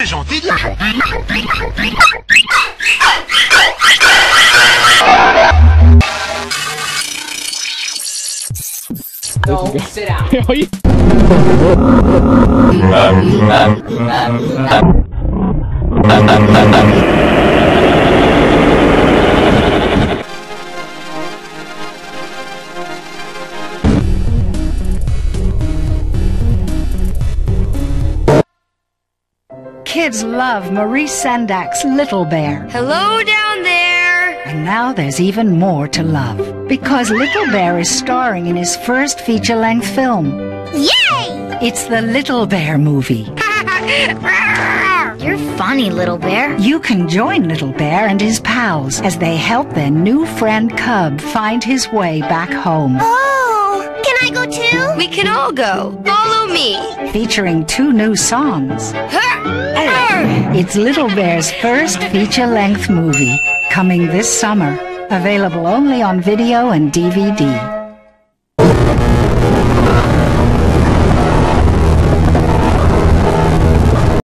C'est gentil, c'est gentil, c'est gentil, c'est gentil. Go sit down. Kids love Maurice Sendak's Little Bear. Hello down there. And now there's even more to love. Because Little Bear is starring in his first feature length film. Yay! It's the Little Bear movie. You're funny, little bear. You can join Little Bear and his pals as they help their new friend Cub find his way back home. Oh, can I go too? We can all go. Follow me. Featuring two new songs. It's Little Bear's first feature length movie, coming this summer. Available only on video and DVD.